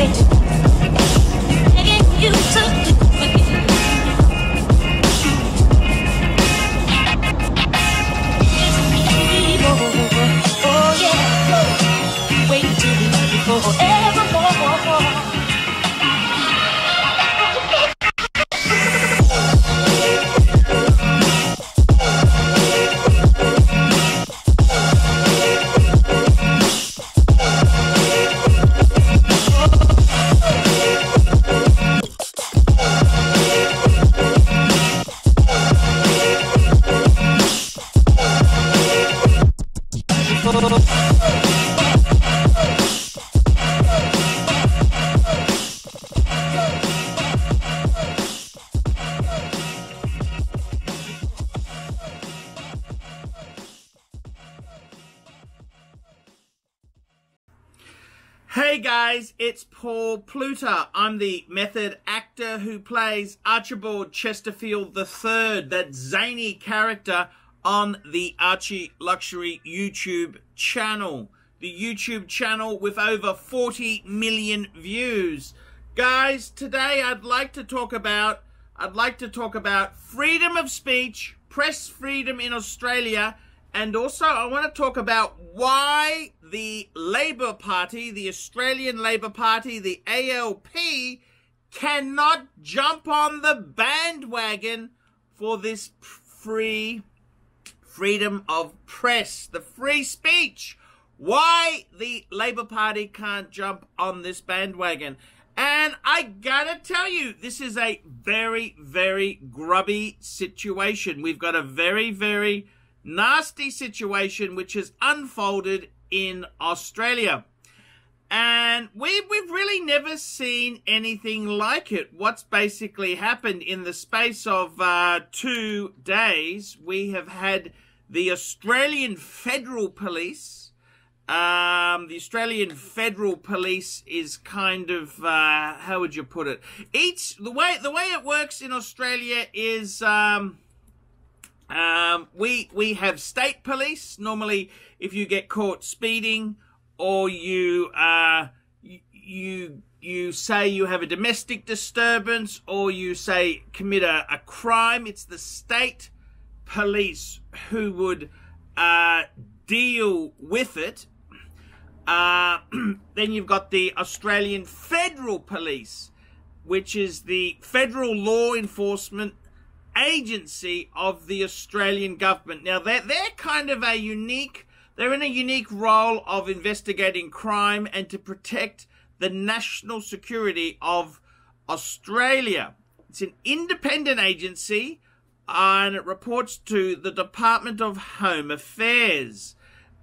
Hey guys, it's Paul Pluta. I'm the method actor who plays Archibald Chesterfield III, that zany character on the Archie Luxury YouTube channel. The YouTube channel with over 40 million views. Guys, today I'd like to talk about I'd like to talk about freedom of speech, press freedom in Australia, and also, I want to talk about why the Labor Party, the Australian Labor Party, the ALP, cannot jump on the bandwagon for this free freedom of press, the free speech. Why the Labor Party can't jump on this bandwagon. And I gotta tell you, this is a very, very grubby situation. We've got a very, very nasty situation which has unfolded in Australia. And we, we've really never seen anything like it. What's basically happened in the space of uh, two days, we have had the Australian Federal Police. Um, the Australian Federal Police is kind of uh, how would you put it? Each the way the way it works in Australia is um, um, we we have state police. Normally, if you get caught speeding or you uh, you you say you have a domestic disturbance or you say commit a, a crime, it's the state police who would uh, deal with it. Uh, then you've got the Australian Federal Police, which is the federal law enforcement agency of the Australian government. Now, they're, they're kind of a unique, they're in a unique role of investigating crime and to protect the national security of Australia. It's an independent agency and it reports to the Department of Home Affairs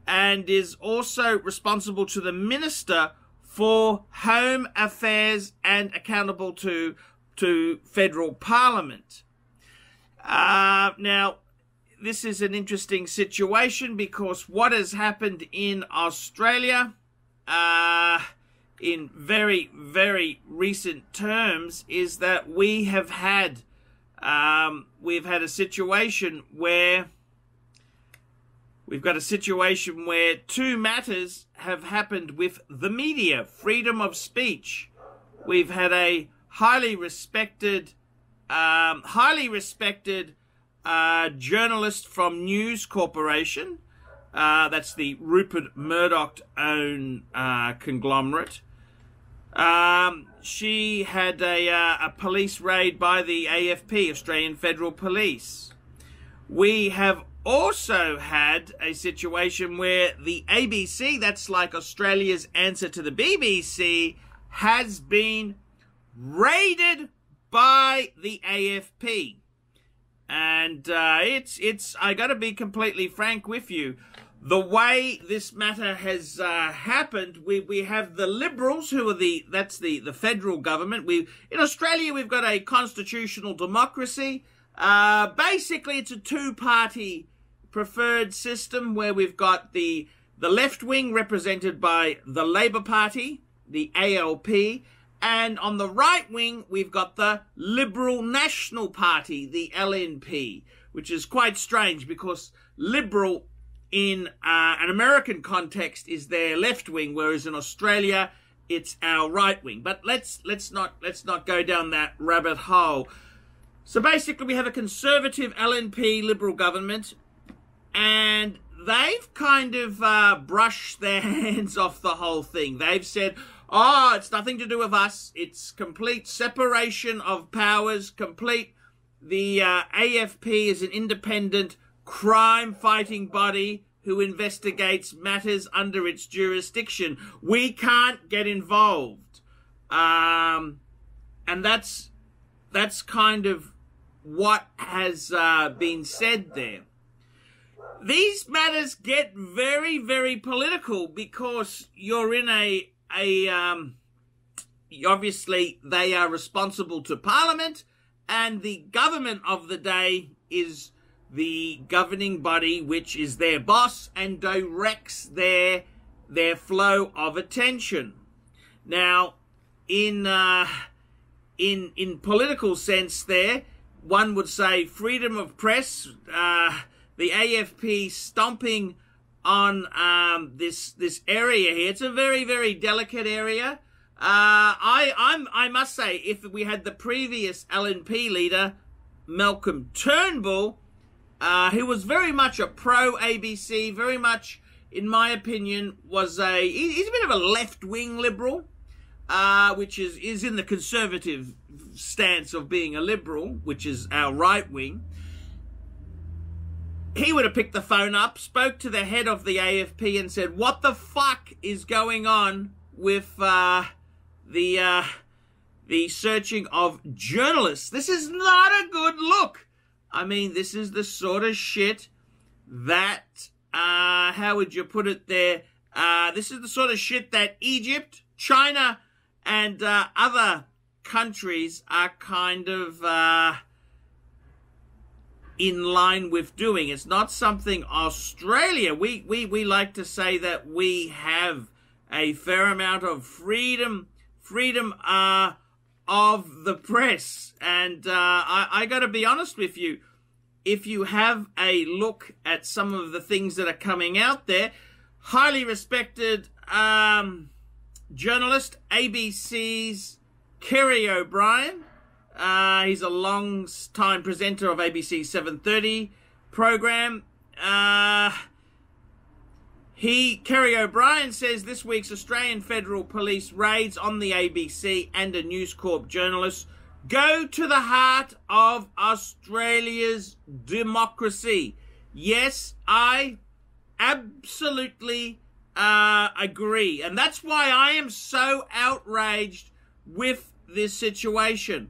and is also responsible to the Minister for Home Affairs and accountable to, to federal parliament. Uh, now, this is an interesting situation because what has happened in Australia uh, in very, very recent terms is that we have had um, we've had a situation where we've got a situation where two matters have happened with the media, freedom of speech. We've had a highly respected um, highly respected uh, journalist from News Corporation. Uh, that's the Rupert Murdoch own uh, conglomerate. Um, she had a, uh, a police raid by the AFP, Australian Federal Police. We have also had a situation where the ABC, that's like Australia's answer to the BBC, has been raided by the AFP. And uh, it's it's I got to be completely frank with you. The way this matter has uh, happened, we, we have the Liberals, who are the that's the, the federal government. We in Australia we've got a constitutional democracy. Uh, basically, it's a two party preferred system where we've got the the left wing represented by the Labor Party, the ALP, and on the right wing, we've got the Liberal National Party, the LNP, which is quite strange because Liberal in uh, an American context is their left wing, whereas in Australia it's our right wing. But let's let's not let's not go down that rabbit hole. So basically, we have a conservative LNP Liberal government, and they've kind of uh, brushed their hands off the whole thing. They've said, "Oh, it's nothing to do with us. It's complete separation of powers. Complete." The uh, AFP is an independent crime fighting body who investigates matters under its jurisdiction. We can't get involved. Um, and that's that's kind of what has uh, been said there. These matters get very, very political because you're in a a um, obviously they are responsible to Parliament, and the government of the day is the governing body, which is their boss and directs their their flow of attention. Now, in uh, in in political sense, there one would say freedom of press. Uh, the AFP stomping on um, this this area here. It's a very very delicate area. Uh, I I'm I must say, if we had the previous LNP leader Malcolm Turnbull uh, was very much a pro ABC, very much, in my opinion, was a he's a bit of a left wing liberal, uh, which is is in the conservative stance of being a liberal, which is our right wing. He would have picked the phone up, spoke to the head of the AFP, and said, "What the fuck is going on with uh, the uh, the searching of journalists? This is not a good look." I mean, this is the sort of shit that, uh, how would you put it there? Uh, this is the sort of shit that Egypt, China, and uh, other countries are kind of uh, in line with doing. It's not something Australia. We, we, we like to say that we have a fair amount of freedom, freedom, uh, of the press. And uh, I, I got to be honest with you. If you have a look at some of the things that are coming out there, highly respected um, journalist, ABC's Kerry O'Brien. Uh, he's a long time presenter of ABC 730 program. Uh, he, Kerry O'Brien says this week's Australian Federal Police raids on the ABC and a News Corp journalist go to the heart of Australia's democracy. Yes, I absolutely uh, agree. And that's why I am so outraged with this situation.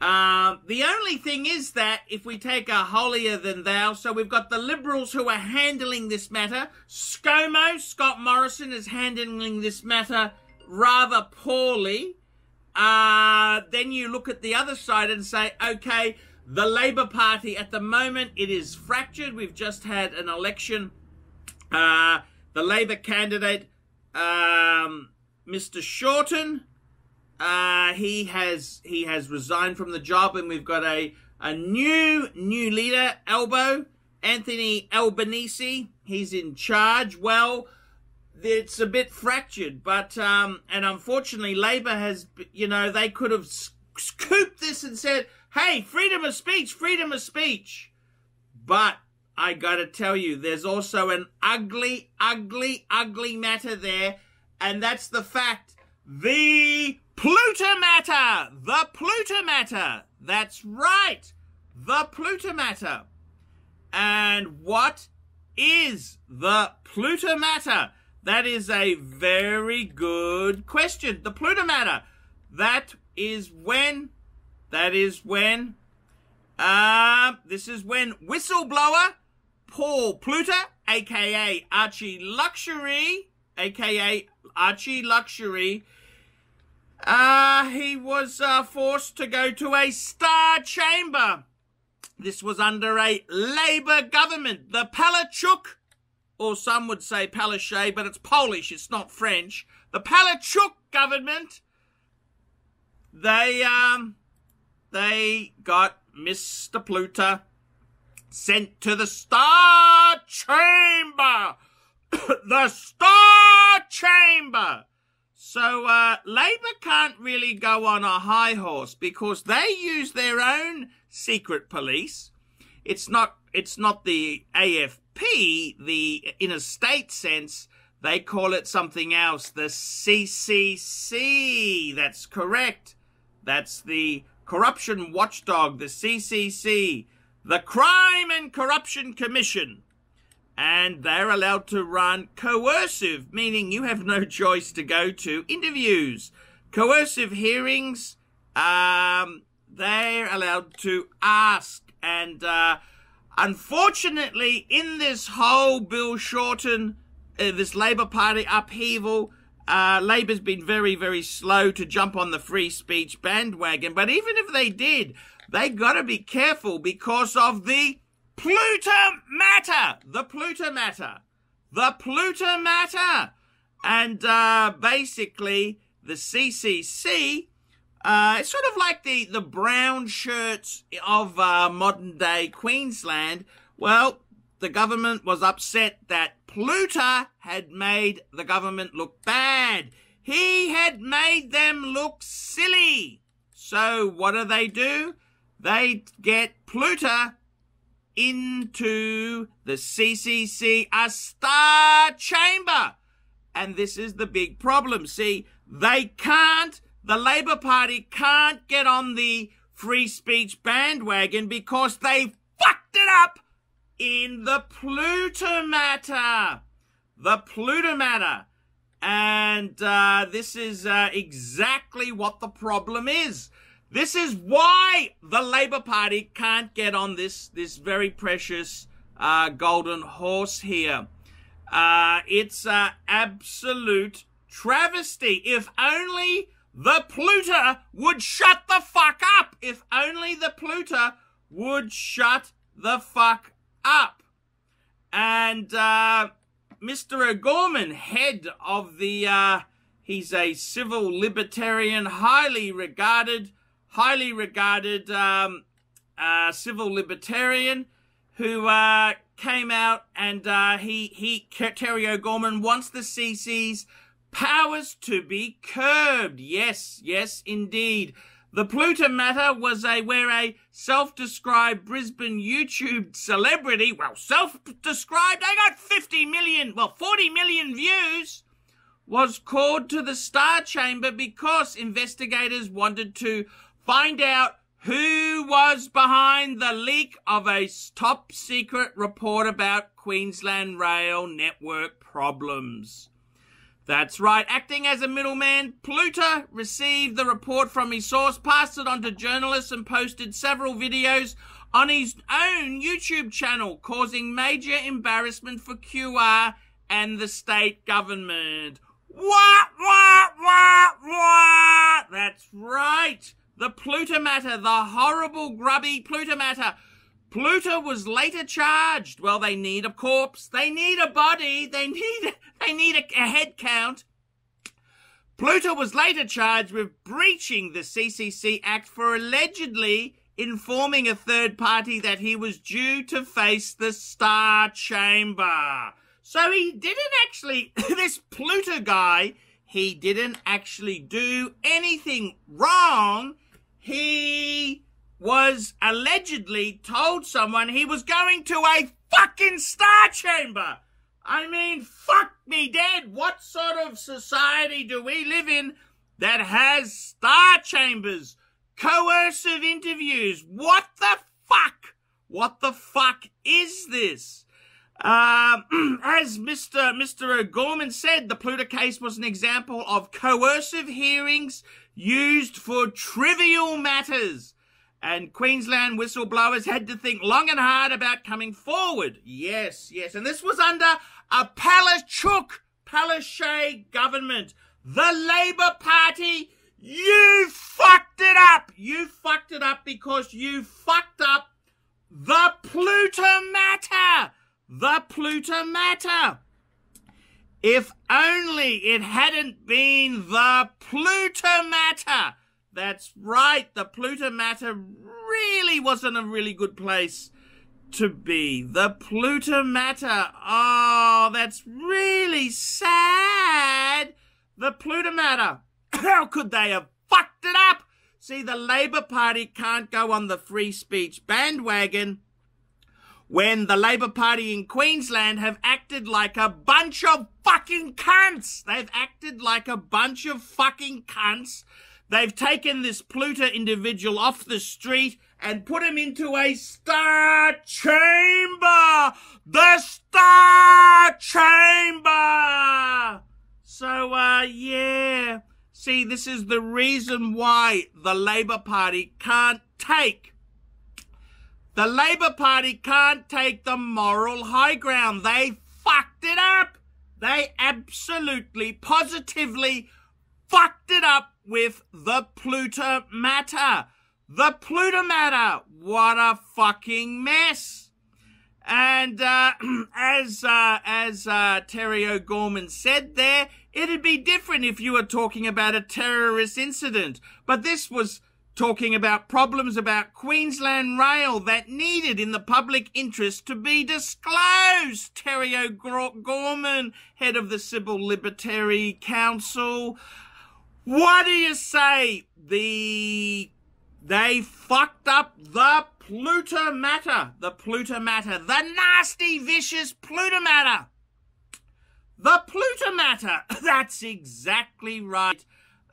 Um, the only thing is that if we take a holier than thou, so we've got the Liberals who are handling this matter. ScoMo, Scott Morrison, is handling this matter rather poorly. Uh, then you look at the other side and say, okay, the Labor Party at the moment, it is fractured. We've just had an election. Uh, the Labor candidate, um, Mr. Shorten, uh, he has he has resigned from the job, and we've got a a new new leader, Albo Anthony Albanese. He's in charge. Well, it's a bit fractured, but um, and unfortunately, Labor has you know they could have scooped this and said, "Hey, freedom of speech, freedom of speech," but I got to tell you, there's also an ugly, ugly, ugly matter there, and that's the fact the Pluta matter! The Pluta matter! That's right! The Pluta matter. And what is the Pluta matter? That is a very good question. The Pluta matter. That is when, that is when, uh, this is when whistleblower Paul Pluta, aka Archie Luxury, aka Archie Luxury, uh, he was uh, forced to go to a star chamber. This was under a Labour government, the Palachuk, or some would say Palaszczuk, but it's Polish, it's not French. The Palachuk government, they, um, they got Mr. Pluta sent to the star Star Chamber. the Star Chamber. So uh, Labour can't really go on a high horse because they use their own secret police. It's not it's not the AFP, the in a state sense, they call it something else, the CCC. That's correct. That's the corruption watchdog, the CCC, the Crime and Corruption Commission. And they're allowed to run coercive, meaning you have no choice to go to interviews. Coercive hearings, um, they're allowed to ask. And uh, unfortunately, in this whole Bill Shorten, uh, this Labour Party upheaval, uh, Labour's been very, very slow to jump on the free speech bandwagon. But even if they did, they've got to be careful because of the Pluta matter. The Pluta matter. The Pluta matter. And uh, basically, the CCC, uh, it's sort of like the, the brown shirts of uh, modern day Queensland. Well, the government was upset that Pluta had made the government look bad. He had made them look silly. So what do they do? They get Pluta into the CCC, a star chamber. And this is the big problem. See, they can't, the Labour Party can't get on the free speech bandwagon because they fucked it up in the Pluta matter. The Pluta matter. And uh, this is uh, exactly what the problem is. This is why the Labour Party can't get on this, this very precious uh, golden horse here. Uh, it's an absolute travesty. If only the Pluta would shut the fuck up. If only the Pluta would shut the fuck up. And uh, Mr. O'Gorman, head of the, uh, he's a civil libertarian, highly regarded, highly regarded um, uh, civil libertarian who uh, came out and uh, he, he, Terry O'Gorman wants the CC's powers to be curbed. Yes, yes, indeed. The Pluta matter was a where a self-described Brisbane YouTube celebrity, well, self-described, they got 50 million, well, 40 million views, was called to the Star Chamber because investigators wanted to find out who was behind the leak of a top secret report about Queensland Rail network problems. That's right. Acting as a middleman, Pluta received the report from his source, passed it on to journalists, and posted several videos on his own YouTube channel, causing major embarrassment for QR and the state government. What, what, what, what? That's right. The Pluta matter, the horrible, grubby Pluta matter. Pluta was later charged. Well, they need a corpse. They need a body. They need they need a, a head count. Pluta was later charged with breaching the CCC Act for allegedly informing a third party that he was due to face the Star Chamber. So he didn't actually, this Pluta guy, he didn't actually do anything wrong. He was allegedly told someone he was going to a fucking Star Chamber. I mean, fuck me dead. What sort of society do we live in that has star chambers, coercive interviews? What the fuck? What the fuck is this? Um, as Mr. Mr. O'Gorman said, the Pluta case was an example of coercive hearings used for trivial matters and Queensland whistleblowers had to think long and hard about coming forward. Yes, yes. And this was under a Palaszczuk, Palaszczuk government. The Labour Party, you fucked it up. You fucked it up because you fucked up the Pluta matter. The Pluta matter. If only it hadn't been the Pluta matter that's right. The Pluta matter really wasn't a really good place to be. The Pluta matter. Oh, that's really sad. The Pluta matter. How could they have fucked it up? See, the Labour Party can't go on the free speech bandwagon when the Labour Party in Queensland have acted like a bunch of fucking cunts. They've acted like a bunch of fucking cunts. They've taken this Pluta individual off the street and put him into a star chamber. The star chamber. So, uh, yeah. See, this is the reason why the Labour Party can't take the Labour Party can't take the moral high ground. They fucked it up. They absolutely, positively fucked it up with the Pluta matter. The Pluta matter. What a fucking mess. And uh, as uh, as uh, Terry O'Gorman said there, it'd be different if you were talking about a terrorist incident. But this was talking about problems about Queensland Rail that needed in the public interest to be disclosed. Terry O'Gorman, head of the Civil Liberty Council. What do you say? The they fucked up the Pluta matter. The Pluta matter. The nasty, vicious Pluta matter. The Pluta matter. That's exactly right.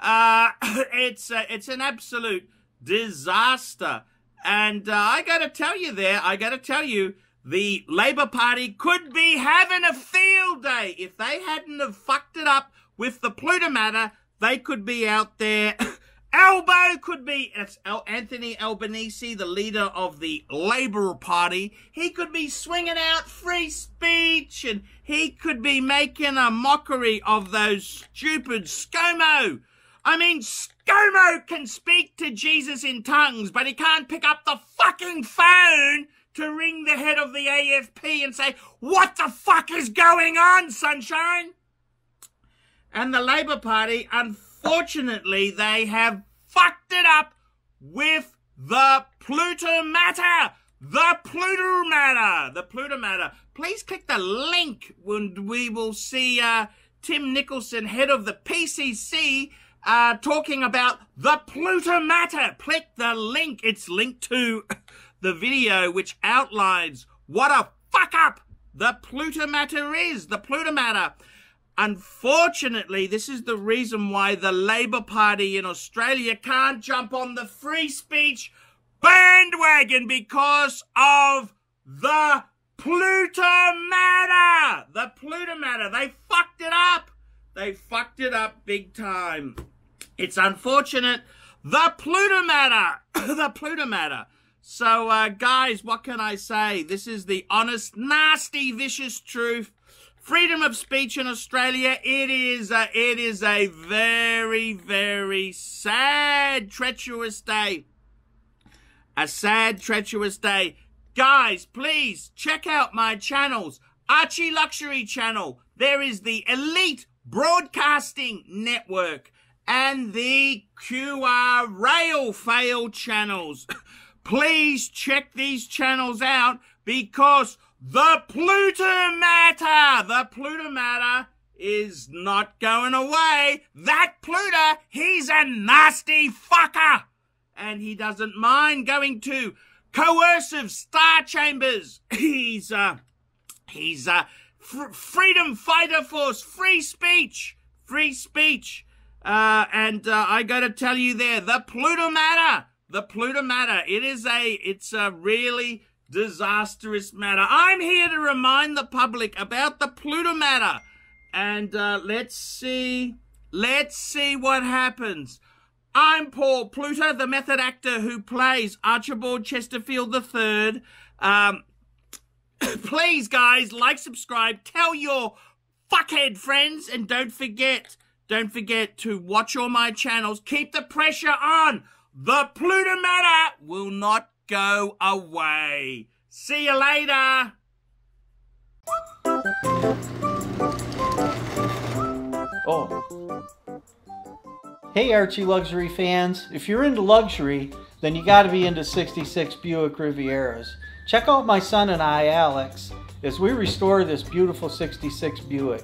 Uh, it's uh, it's an absolute disaster. And uh, I got to tell you there, I got to tell you, the Labour Party could be having a field day. If they hadn't have fucked it up with the Pluta matter, they could be out there Albo could be it's Anthony Albanese, the leader of the Labour Party. He could be swinging out free speech and he could be making a mockery of those stupid ScoMo. I mean, ScoMo can speak to Jesus in tongues, but he can't pick up the fucking phone to ring the head of the AFP and say, What the fuck is going on, sunshine? And the Labour Party, unfortunately, they have fucked it up with the Pluta matter. The Pluta matter. The Pluta matter. Please click the link when we will see uh, Tim Nicholson, head of the PCC, uh, talking about the Pluta matter. Click the link. It's linked to the video which outlines what a fuck up the Pluta matter is. The Pluta matter. Unfortunately, this is the reason why the Labour Party in Australia can't jump on the free speech bandwagon because of the Pluta matter. The Pluta matter. They fucked it up. They fucked it up big time. It's unfortunate. The Pluta matter. the Pluta matter. So, uh, guys, what can I say? This is the honest, nasty, vicious truth freedom of speech in Australia, it is a, it is a very, very sad, treacherous day. A sad, treacherous day. Guys, please check out my channels. Archie Luxury Channel. There is the Elite Broadcasting Network and the QR Rail Fail channels. please check these channels out because the Pluta matter, the Pluta matter is not going away. That Pluta, he's a nasty fucker. And he doesn't mind going to coercive star chambers. He's, a, he's, uh, fr- freedom fighter force, free speech, free speech. Uh, and, uh, I gotta tell you there, the Pluta matter, the Pluta matter, it is a, it's a really, disastrous matter. I'm here to remind the public about the Pluta matter. And uh, let's see, let's see what happens. I'm Paul Pluta, the method actor who plays Archibald Chesterfield III. Um, please, guys, like, subscribe, tell your fuckhead friends, and don't forget, don't forget to watch all my channels. Keep the pressure on. The Pluta matter will not go away. See you later. Oh. Hey Archie Luxury fans, if you're into luxury, then you gotta be into 66 Buick Rivieras. Check out my son and I, Alex, as we restore this beautiful 66 Buick.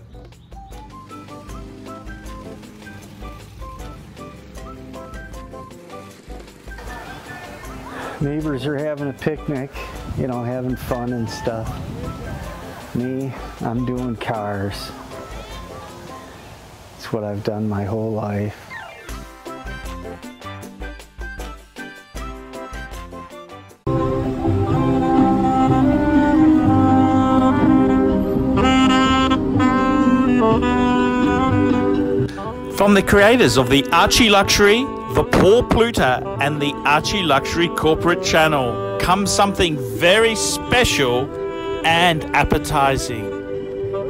Neighbors are having a picnic, you know, having fun and stuff. Me, I'm doing cars. It's what I've done my whole life. From the creators of the Archie Luxury, the Paul Pluta, and the Archie Luxury Corporate Channel comes something very special and appetizing.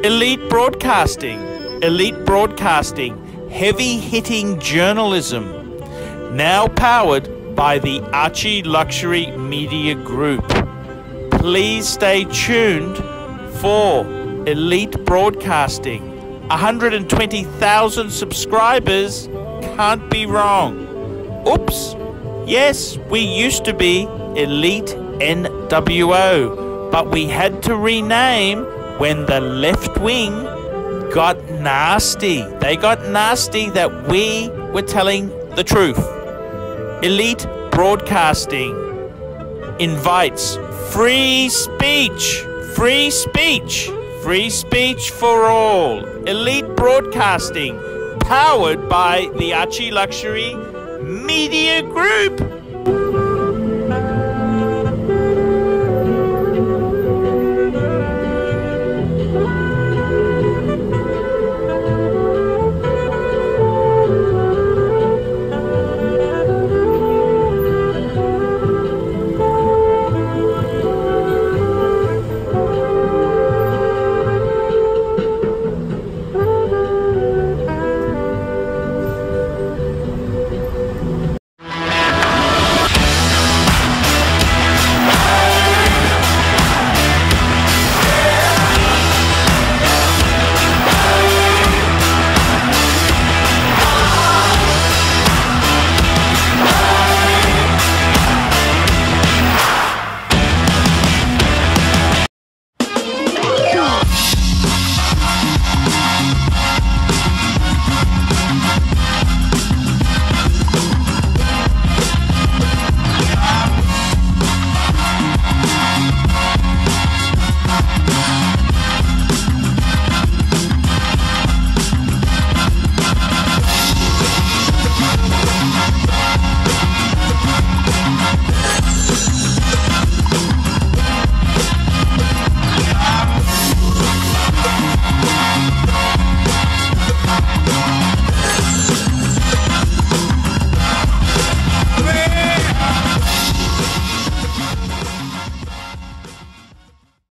Elite Broadcasting, Elite Broadcasting, heavy hitting journalism, now powered by the Archie Luxury Media Group. Please stay tuned for Elite Broadcasting. 120,000 subscribers can't be wrong. Oops. Yes, we used to be Elite NWO, but we had to rename when the left wing got nasty. They got nasty that we were telling the truth. Elite Broadcasting invites free speech. Free speech. Free speech for all. Elite Broadcasting, powered by the Archie Luxury Media Group.